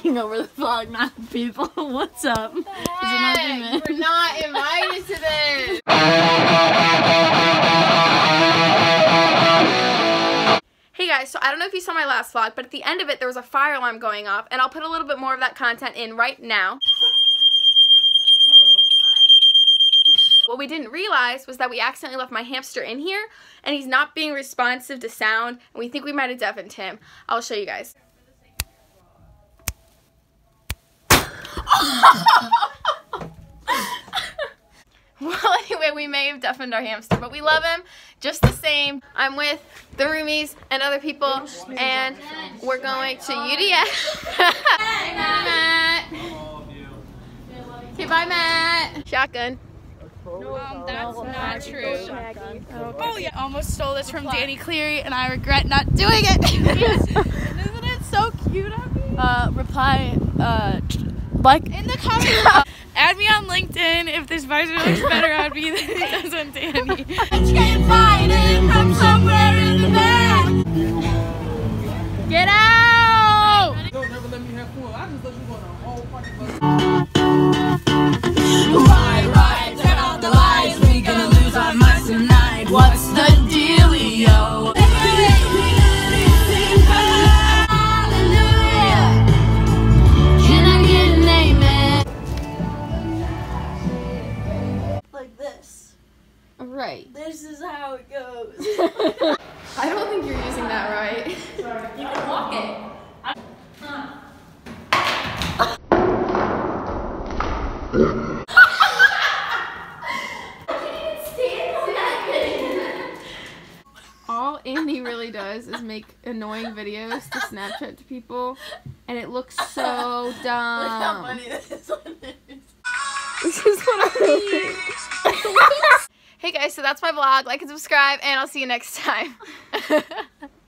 taking over the vlog, not people. What's up? Is Heck, we're not invited to this. Hey guys, so I don't know if you saw my last vlog, but at the end of it there was a fire alarm going off, and I'll put a little bit more of that content in right now. What we didn't realize was that we accidentally left my hamster in here, and he's not being responsive to sound, and we think we might have deafened him. I'll show you guys. Well, anyway, we may have deafened our hamster, but we love him just the same. I'm with the roomies and other people, and we're going to UDF. Hey, Matt. Okay, bye, Matt. Shotgun. Um, that's not true. Oh yeah, almost stole this from Danny Cleary, and I regret not doing it. Isn't it so cute of me? Uh, reply, uh, like, In the comments, add me on LinkedIn if this visor looks better on me than it does on Danny. from somewhere in the back. Get out! Don't never let me have fun. I just let you go on a whole party Right. This is how it goes. I don't think you're using that right. You can walk it. All Andy really does is make annoying videos to Snapchat to people, and it looks so Look how dumb. funny this one is. This is what I mean. hey guys, so that's my vlog. Like and subscribe, and I'll see you next time.